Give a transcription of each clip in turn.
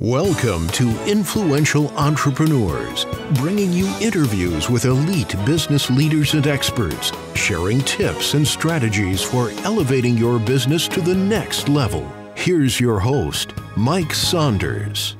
Welcome to Influential Entrepreneurs, bringing you interviews with elite business leaders and experts, sharing tips and strategies for elevating your business to the next level. Here's your host, Mike Saunders.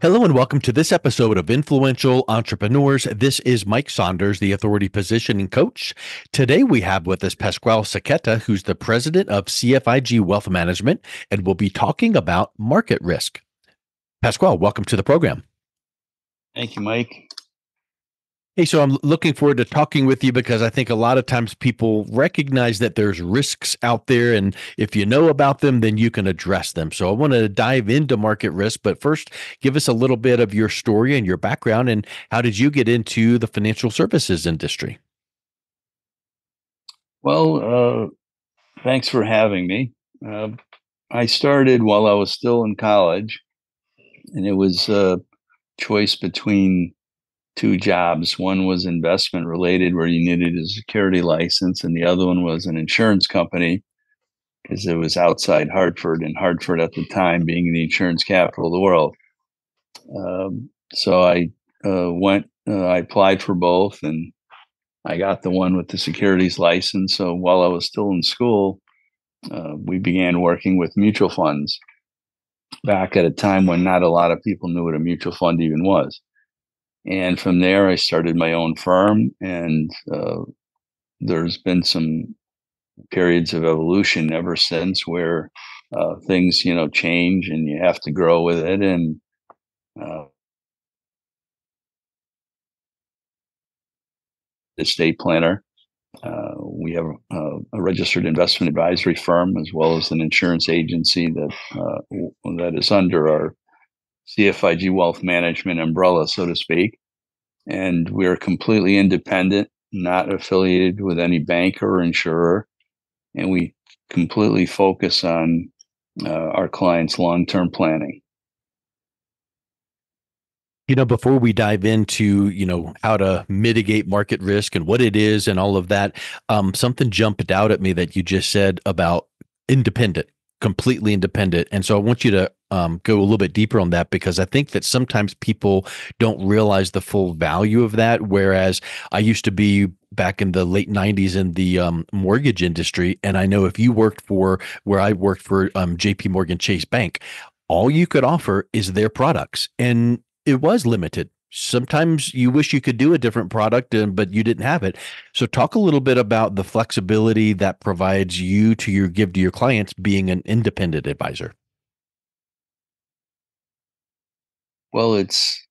Hello and welcome to this episode of Influential Entrepreneurs. This is Mike Saunders, the Authority Positioning Coach. Today we have with us Pasquale Sacchetta, who's the president of CFIG Wealth Management, and we'll be talking about market risk. Pasquale, welcome to the program. Thank you, Mike. Hey, so I'm looking forward to talking with you because I think a lot of times people recognize that there's risks out there. And if you know about them, then you can address them. So I want to dive into market risk. But first, give us a little bit of your story and your background and how did you get into the financial services industry? Well, uh, thanks for having me. Uh, I started while I was still in college and it was a choice between two jobs. One was investment related, where you needed a security license, and the other one was an insurance company because it was outside Hartford, and Hartford at the time being the insurance capital of the world. Um, so I uh, went, uh, I applied for both, and I got the one with the securities license. So while I was still in school, uh, we began working with mutual funds back at a time when not a lot of people knew what a mutual fund even was. And from there, I started my own firm, and uh, there's been some periods of evolution ever since where uh, things, you know, change and you have to grow with it. And uh, estate planner. Uh, we have a, a, registered investment advisory firm as well as an insurance agency that uh, that is under our CFIG Wealth Management umbrella, so to speak. And we're completely independent, not affiliated with any bank or insurer, and we completely focus on uh, our clients' long-term planning you know before we dive into you know how to mitigate market risk and what it is and all of that um, something jumped out at me that you just said about independent completely independent. And so i want you to um, go a little bit deeper on that because i think that sometimes people don't realize the full value of that. Whereas i used to be back in the late 90s in the um, mortgage industry. And i know if you worked for where i worked for um, jp morgan chase bank all you could offer is their products. And it was limited. Sometimes you wish you could do a different product, and, but you didn't have it. So, talk a little bit about the flexibility that provides you to your give to your clients being an independent advisor. Well, it's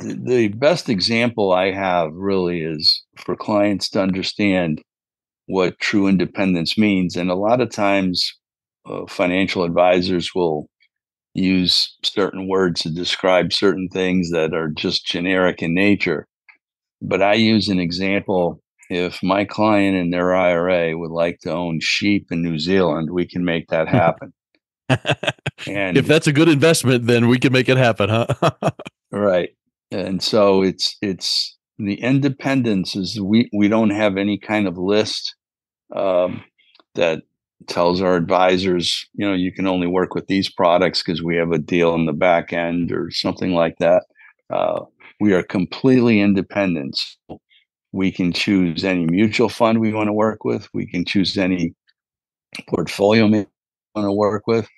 the best example I have really is for clients to understand what true independence means. And a lot of times, uh, financial advisors will use certain words to describe certain things that are just generic in nature. But I use an example. If my client and their IRA would like to own sheep in New Zealand, we can make that happen. and if that's a good investment, then we can make it happen, huh? right. And so it's it's the independence is we we don't have any kind of list um, that tells our advisors, you know, you can only work with these products because we have a deal in the back end or something like that. Uh, we are completely independent. So we can choose any mutual fund we want to work with. We can choose any portfolio we want to work with.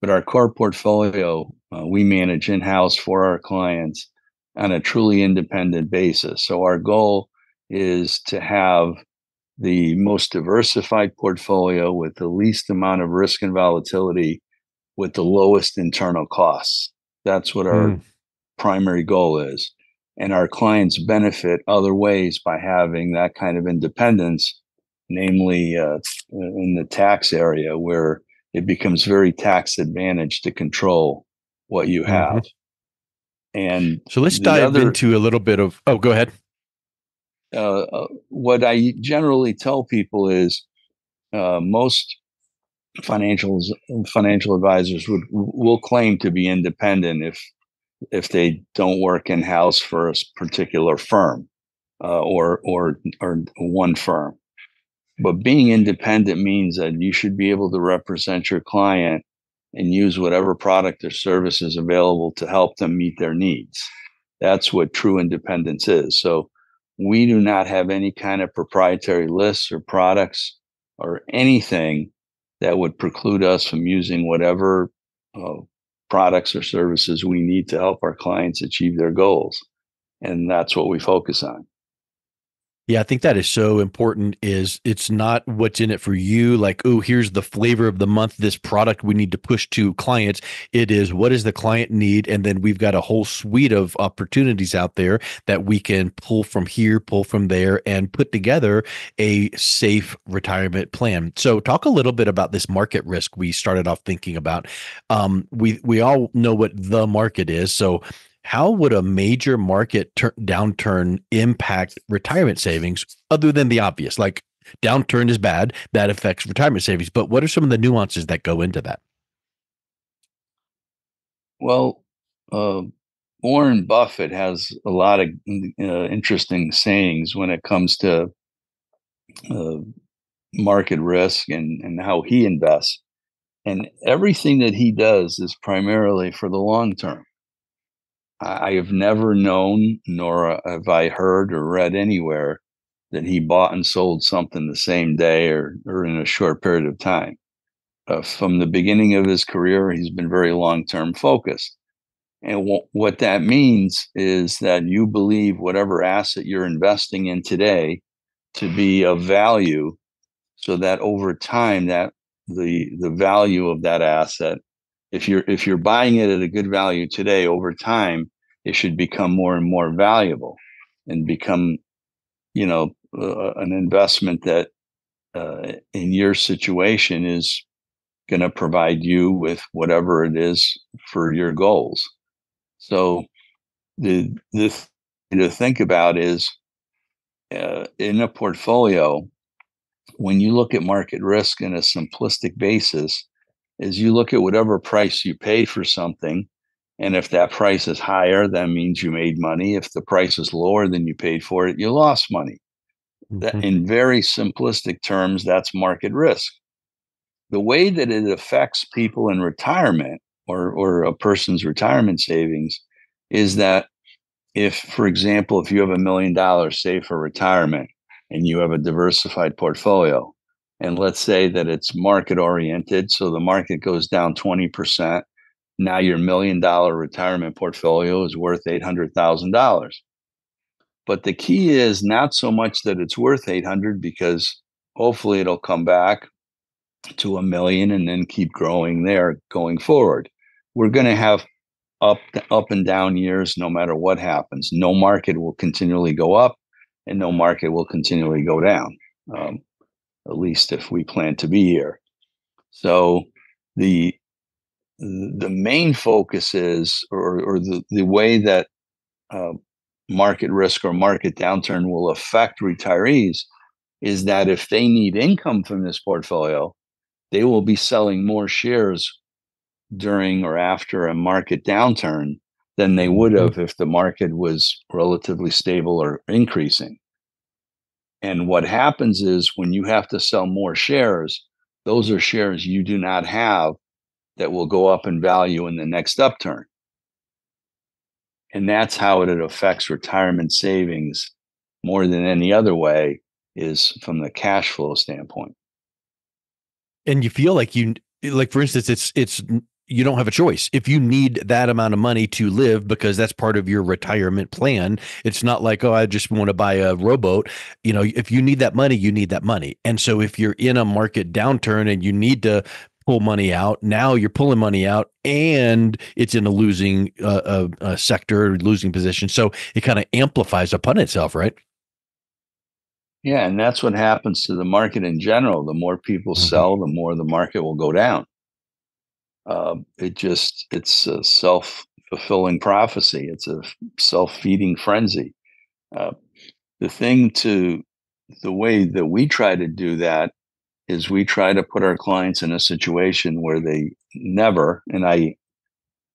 But our core portfolio, uh, we manage in house for our clients on a truly independent basis. So our goal is to have the most diversified portfolio with the least amount of risk and volatility with the lowest internal costs. That's what our mm. primary goal is. And our clients benefit other ways by having that kind of independence, namely uh, in the tax area where it becomes very tax advantage to control what you mm-hmm. have. Mm-hmm. And so let's dive other, into a little bit of, oh, go ahead. Uh, uh, what I generally tell people is uh, most financial financial advisors would will claim to be independent if if they don't work in house for a particular firm uh, or or or one firm. But being independent means that you should be able to represent your client and use whatever product or service is available to help them meet their needs. That's what true independence is. So we do not have any kind of proprietary lists or products or anything that would preclude us from using whatever uh, products or services we need to help our clients achieve their goals. And that's what we focus on. Yeah, I think that is so important is it's not what's in it for you like oh here's the flavor of the month this product we need to push to clients it is what does the client need and then we've got a whole suite of opportunities out there that we can pull from here pull from there and put together a safe retirement plan. So talk a little bit about this market risk we started off thinking about. Um, we we all know what the market is. So how would a major market ter- downturn impact retirement savings other than the obvious? Like downturn is bad that affects retirement savings but what are some of the nuances that go into that? Well uh, warren buffett has a lot of uh, interesting sayings when it comes to uh, market risk and, and how he invests. And everything that he does is primarily for the long term I have never known, nor have I heard or read anywhere that he bought and sold something the same day or, or in a short period of time. Uh, from the beginning of his career, he's been very long term focused. And w- what that means is that you believe whatever asset you're investing in today to be of value, so that over time, that the the value of that asset if you're if you're buying it at a good value today over time it should become more and more valuable and become you know uh, an investment that uh, in your situation is going to provide you with whatever it is for your goals. So the the to think about is uh, in a portfolio when you look at market risk in a simplistic basis is you look at whatever price you pay for something. And if that price is higher, that means you made money. If the price is lower than you paid for it, you lost money. Mm-hmm. That, in very simplistic terms, that's market risk. The way that it affects people in retirement or, or a person's retirement savings is that if, for example, if you have a million dollars saved for retirement and you have a diversified portfolio, and let's say that it's market oriented so the market goes down 20% now your million dollar retirement portfolio is worth $800000 but the key is not so much that it's worth 800 because hopefully it'll come back to a million and then keep growing there going forward. We're going to have up up and down years no matter what happens. No market will continually go up and no market will continually go down. Um, at least if we plan to be here. So the the main focus is, or, or the, the way that uh, market risk or market downturn will affect retirees is that if they need income from this portfolio, they will be selling more shares during or after a market downturn than they would mm-hmm. have if the market was relatively stable or increasing. And what happens is when you have to sell more shares, those are shares you do not have that will go up in value in the next upturn. And that's how it affects retirement savings more than any other way is from the cash flow standpoint. And you feel like you like for instance it's it's you don't have a choice. If you need that amount of money to live because that's part of your retirement plan, it's not like, oh, I just want to buy a rowboat. You know, if you need that money, you need that money. And so if you're in a market downturn and you need to pull money out, now you're pulling money out and it's in a losing uh, uh, uh sector, losing position. So it kind of amplifies upon itself, right? Yeah, and that's what happens to the market in general. The more people mm-hmm. sell, the more the market will go down uh, it just it's a self-fulfilling prophecy it's a self-feeding frenzy uh, the thing to the way that we try to do that is we try to put our clients in a situation where they never and i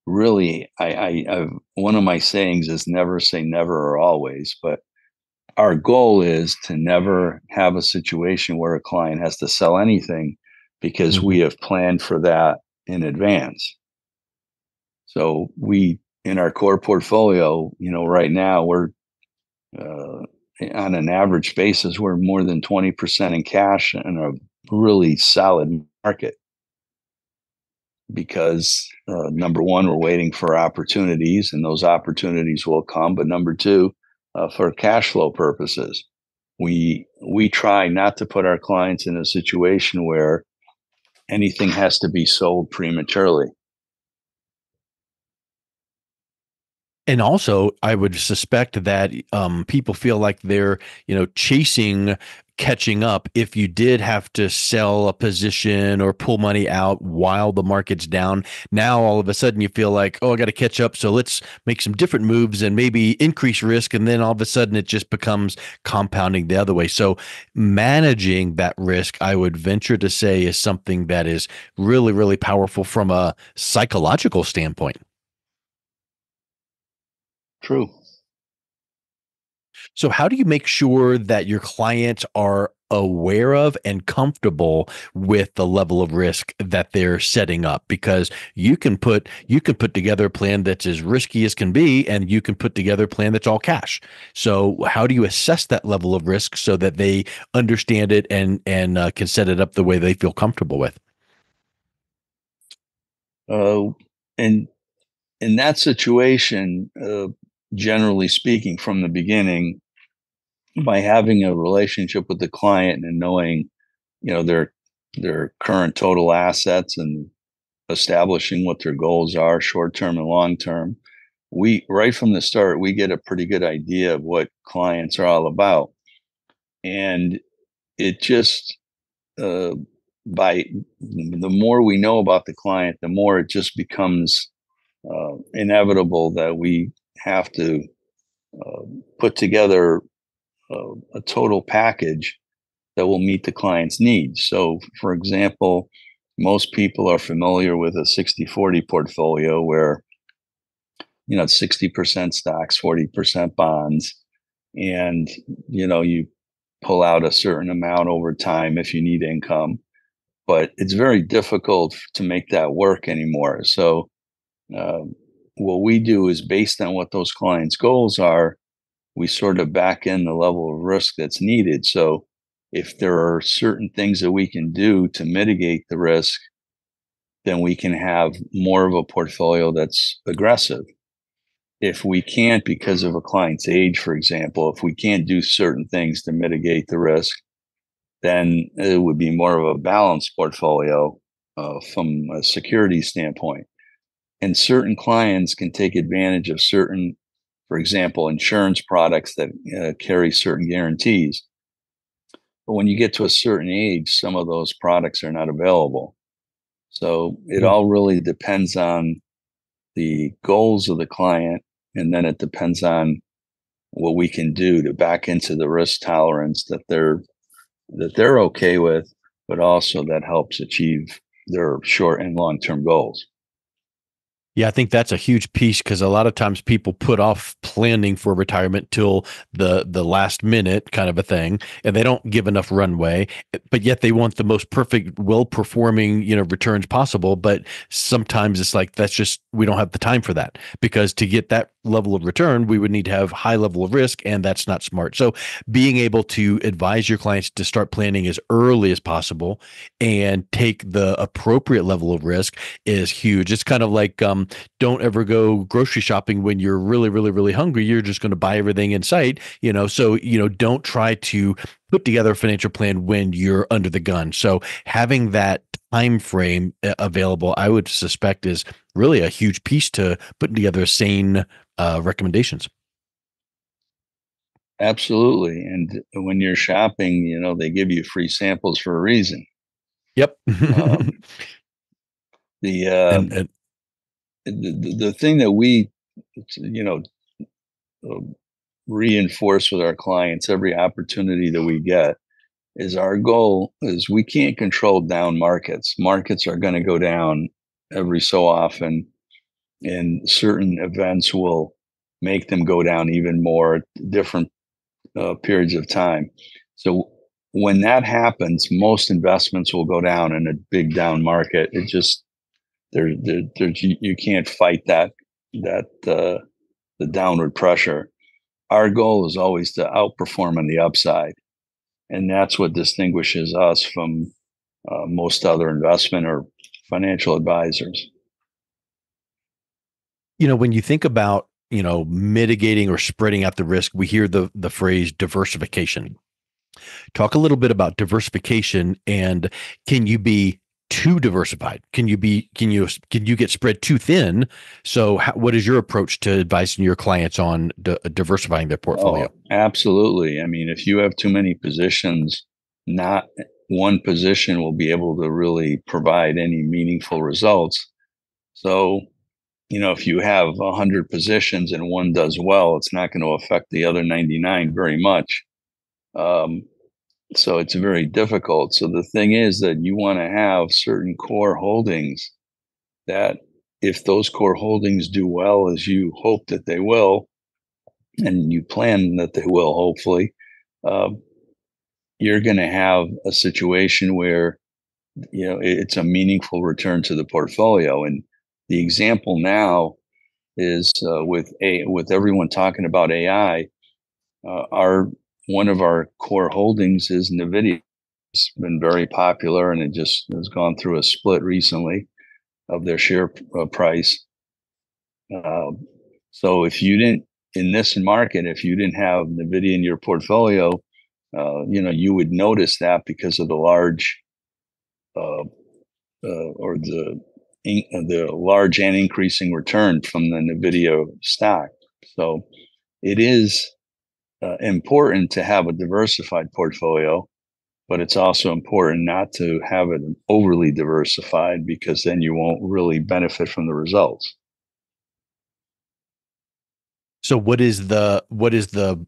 really i i I've, one of my sayings is never say never or always but our goal is to never have a situation where a client has to sell anything because mm-hmm. we have planned for that in advance. So we in our core portfolio, you know, right now we're uh, on an average basis, we're more than 20% in cash in a really solid market because uh, number one, we're waiting for opportunities and those opportunities will come. But number two, uh, for cash flow purposes, we we try not to put our clients in a situation where anything has to be sold prematurely. and also i would suspect that um, people feel like they're you know chasing catching up if you did have to sell a position or pull money out while the market's down. Now all of a sudden you feel like oh i got to catch up so let's make some different moves and maybe increase risk and then all of a sudden it just becomes compounding the other way. So managing that risk i would venture to say is something that is really really powerful from a psychological standpoint. True. So, how do you make sure that your clients are aware of and comfortable with the level of risk that they're setting up? Because you can put you can put together a plan that's as risky as can be, and you can put together a plan that's all cash. So, how do you assess that level of risk so that they understand it and and uh, can set it up the way they feel comfortable with? Uh, and in that situation, uh, generally speaking, from the beginning, by having a relationship with the client and knowing, you know, their their current total assets and establishing what their goals are, short term and long term, we right from the start we get a pretty good idea of what clients are all about, and it just uh, by the more we know about the client, the more it just becomes uh, inevitable that we have to uh, put together uh, a total package that will meet the client's needs. So, for example, most people are familiar with a 60 40 portfolio where you know 60% stocks 40% bonds and you know you pull out a certain amount over time if you need income but it's very difficult to make that work anymore so uh, what we do is based on what those clients' goals are, we sort of back in the level of risk that's needed. So if there are certain things that we can do to mitigate the risk, then we can have more of a portfolio that's aggressive. If we can't, because of a client's age, for example, if we can't do certain things to mitigate the risk, then it would be more of a balanced portfolio uh, from a security standpoint and certain clients can take advantage of certain for example insurance products that uh, carry certain guarantees. But when you get to a certain age some of those products are not available. So it mm-hmm. all really depends on the goals of the client and then it depends on what we can do to back into the risk tolerance that they're that they're okay with but also that helps achieve their short and long term goals yeah, I think that's a huge piece because a lot of times people put off planning for retirement till the the last minute kind of a thing, and they don't give enough runway. But yet they want the most perfect, well performing, you know, returns possible. But sometimes it's like that's just we don't have the time for that because to get that level of return, we would need to have high level of risk, and that's not smart. So being able to advise your clients to start planning as early as possible and take the appropriate level of risk is huge. It's kind of like um, don't ever go grocery shopping when you're really, really, really hungry. You're just going to buy everything in sight, you know. So you know, don't try to put together a financial plan when you're under the gun. So having that time frame uh, available, I would suspect, is really a huge piece to putting together sane uh, recommendations. Absolutely. And when you're shopping, you know, they give you free samples for a reason. Yep. um, the, uh, and, and, the, the thing that we, you know, uh, reinforce with our clients every opportunity that we get is our goal is we can't control down markets. Markets are going to go down every so often, and certain events will make them go down even more different uh, periods of time. So when that happens, most investments will go down in a big down market. It just there, there you, you can't fight that that uh, the downward pressure. Our goal is always to outperform on the upside, and that's what distinguishes us from uh, most other investment or financial advisors. You know, when you think about you know mitigating or spreading out the risk, we hear the the phrase diversification. Talk a little bit about diversification and can you be too diversified? Can you be can you can you get spread too thin? So how, what is your approach to advising your clients on di- diversifying their portfolio? Oh, absolutely. I mean, if you have too many positions, not one position will be able to really provide any meaningful results. So, you know, if you have 100 positions and one does well, it's not going to affect the other 99 very much. Um, so it's very difficult. So the thing is that you want to have certain core holdings that if those core holdings do well as you hope that they will, and you plan that they will, hopefully, uh, you're going to have a situation where you know it's a meaningful return to the portfolio. And the example now is uh, with a with everyone talking about AI. Uh, our one of our core holdings is NVIDIA. It's been very popular and it just has gone through a split recently of their share uh, price. Uh, so if you didn't, in this market, if you didn't have NVIDIA in your portfolio, uh, you know, you would notice that because of the large uh, uh, or the the large and increasing return from the NVIDIA stock. So it is uh, important to have a diversified portfolio, but it's also important not to have it overly diversified because then you won't really benefit from the results. So what is the what is the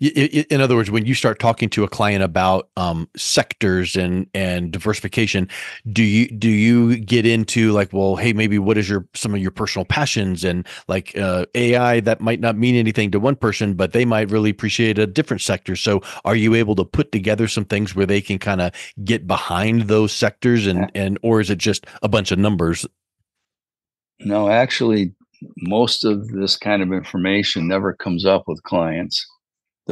in other words, when you start talking to a client about um, sectors and and diversification, do you do you get into like, well, hey, maybe what is your some of your personal passions and like uh, AI that might not mean anything to one person, but they might really appreciate a different sector. So, are you able to put together some things where they can kind of get behind those sectors and and or is it just a bunch of numbers? No, actually, most of this kind of information never comes up with clients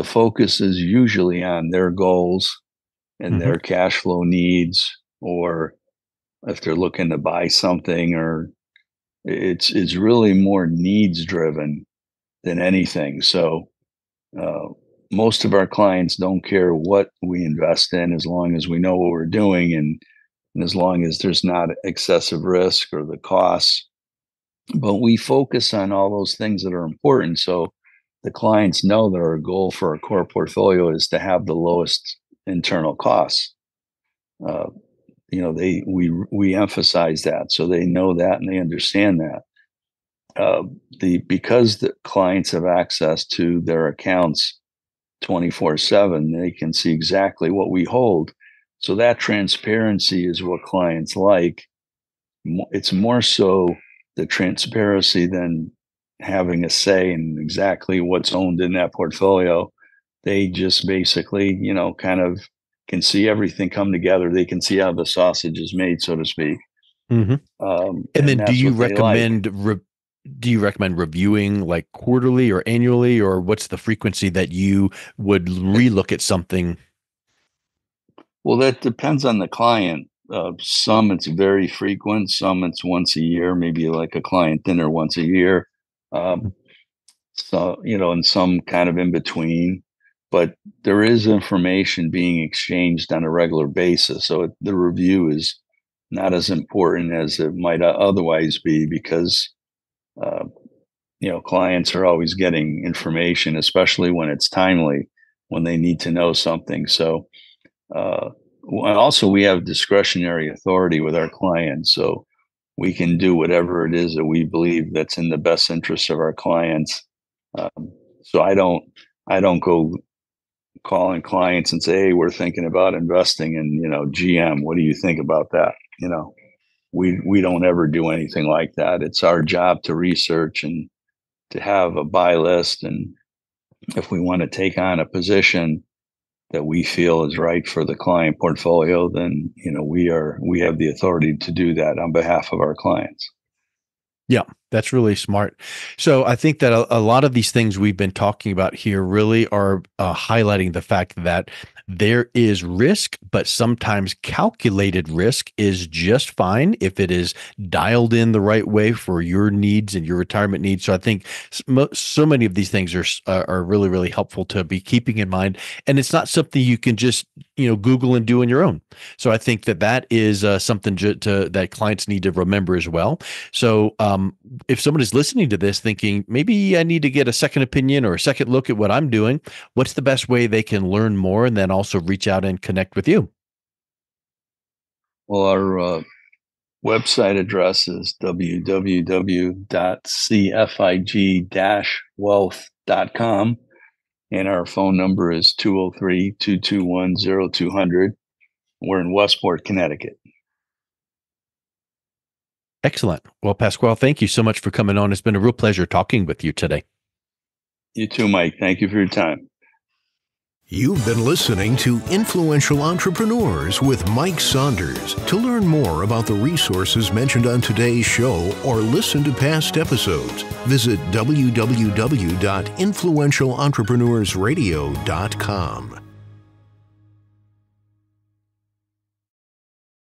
the focus is usually on their goals and mm-hmm. their cash flow needs or if they're looking to buy something or it's it's really more needs driven than anything. So uh, most of our clients don't care what we invest in as long as we know what we're doing and, and as long as there's not excessive risk or the costs. But we focus on all those things that are important. So the clients know that our goal for our core portfolio is to have the lowest internal costs. Uh, you know, they we we emphasize that so they know that and they understand that. Uh, the because the clients have access to their accounts 24 7 they can see exactly what we hold so that transparency is what clients like it's more so the transparency than having a say in exactly what's owned in that portfolio. They just basically, you know, kind of can see everything come together. They can see how the sausage is made, so to speak. Mm-hmm. Um, and, and, then, do you recommend? Like. Re- do you recommend reviewing like quarterly or annually, or what's the frequency that you would relook at something? Well, that depends on the client. Uh, some it's very frequent. Some it's once a year, maybe like a client dinner once a year. Um, so, you know, and some kind of in between, but there is information being exchanged on a regular basis. So it, the review is not as important as it might otherwise be because, uh, you know, clients are always getting information, especially when it's timely, when they need to know something. So, uh, also we have discretionary authority with our clients. So we can do whatever it is that we believe that's in the best interest of our clients. Um, so I don't I don't go calling clients and say, "Hey, we're thinking about investing in you know GM. What do you think about that?" You know, we we don't ever do anything like that. It's our job to research and to have a buy list, and if we want to take on a position, that we feel is right for the client portfolio, then you know we are we have the authority to do that on behalf of our clients. Yeah, that's really smart. So I think that a, a, lot of these things we've been talking about here really are uh, highlighting the fact that there is risk, but sometimes calculated risk is just fine if it is dialed in the right way for your needs and your retirement needs. So I think so many of these things are are really really helpful to be keeping in mind, and it's not something you can just you know Google and do on your own. So I think that that is uh, something to, to, that clients need to remember as well. So um, if someone is listening to this thinking maybe I need to get a second opinion or a second look at what I'm doing, what's the best way they can learn more and then also reach out and connect with you? Well, our uh, website address is www.cfig-wealth.com and our phone number is 203-221-0200. We're in Westport, Connecticut. Excellent. Well, Pasquale, thank you so much for coming on. It's been a real pleasure talking with you today. You too, Mike. Thank you for your time. You've been listening to Influential Entrepreneurs with Mike Saunders. To learn more about the resources mentioned on today's show or listen to past episodes, visit www.influentialentrepreneursradio.com.